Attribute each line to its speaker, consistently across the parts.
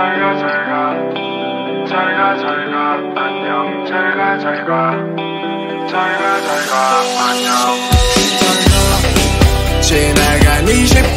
Speaker 1: 잘가 잘가. 잘가
Speaker 2: 잘가. 안녕. 잘가 잘가. 잘가 잘가. 안녕. 지나간 20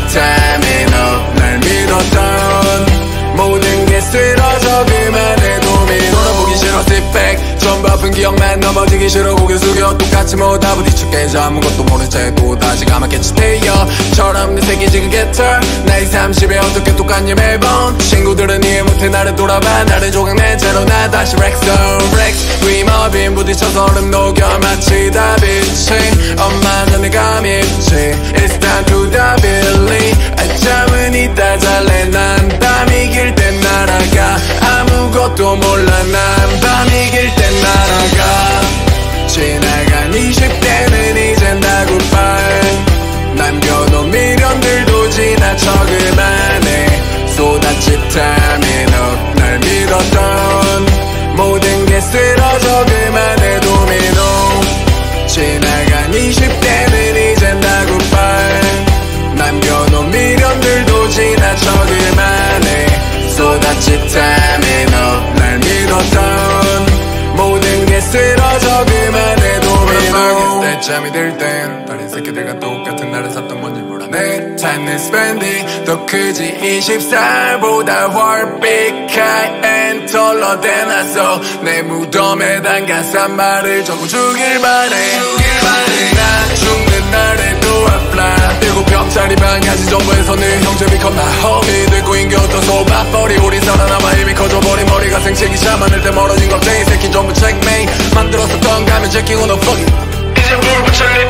Speaker 2: 타는 업날 믿었던 모든 게 쓰러져 그만해 도 미 돌아보기 싫어 sit 전부 아픈 기억만 넘어지기 싫어. 고개 숙여 똑같이 뭐다 부딪힐게. 저 아무것도 모른 채 또다시 감았겠지 태여 처럼 내 새끼지 그게 털 나이 30에 어떻게 똑같냐 매번? 친구들은 이해 못해 나를 돌아봐. 나를 조각내 채로 나 다시 렉스 렉스 위머빈 부딪혀서 얼음 녹여. 마치 다비치 엄마는 내가 믿지 It's time to Billy 미련들도 지나쳐 그만해. 쏟아집 타미 잠이 들 땐 다른 새끼들과 똑같은 나를 샀던 건지 몰라내 time is spending. 더 크지 20살보다 월빅하이 앤 털러 대놨어 내 무덤에 담가 싼 말을 적고 죽일만 해. 나 죽는 날에도 I fly. 일곱 병짜리 방야지 정부에서 늘 형제 become my homie 되고 인겨웠던 소박거리 우리 살아남아 이미 커져버린 머리가 생채기 샤만을 때 멀어진 겁쟁이 새끼 전부 checkmate. 만들었었던 가면 제끼고 너 fuck it
Speaker 1: 이제 불